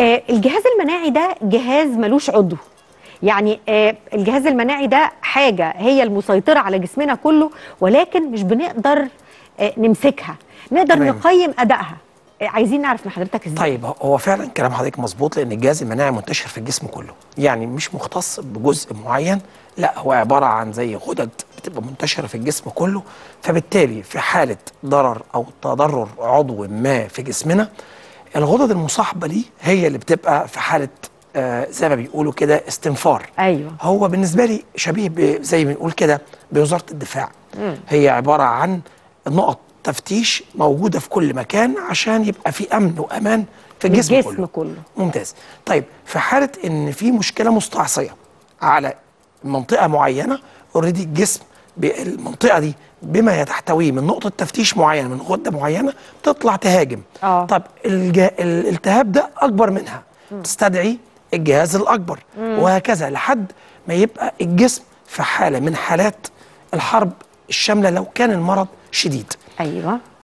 آه الجهاز المناعي ده جهاز ملوش عضو. يعني آه الجهاز المناعي ده حاجة هي المسيطرة على جسمنا كله ولكن مش بنقدر آه نمسكها. نقدر تمام. نقيم أدائها. آه عايزين نعرف من حضرتك إزاي؟ طيب هو فعلا كلام حضرتك مظبوط لأن الجهاز المناعي منتشر في الجسم كله. يعني مش مختص بجزء معين لا هو عبارة عن زي غدد بتبقى منتشرة في الجسم كله. فبالتالي في حالة ضرر أو تضرر عضو ما في جسمنا الغدد المصاحبة ليه هي اللي بتبقى في حالة آه زي ما بيقولوا كده استنفار. أيوه. هو بالنسبة لي شبيه زي ما بنقول كده بوزارة الدفاع. هي عبارة عن نقط تفتيش موجودة في كل مكان عشان يبقى في أمن وأمان في الجسم الجسم كله. كله. ممتاز. طيب في حالة إن في مشكلة مستعصية على منطقة معينة اوريدي الجسم بالمنطقة دي بما تحتويه من نقطة تفتيش معينة من غدة معينة تطلع تهاجم. آه. طب الج... الالتهاب ده أكبر منها. تستدعي الجهاز الأكبر. وهكذا لحد ما يبقى الجسم في حالة من حالات الحرب الشاملة لو كان المرض شديد. أيوه.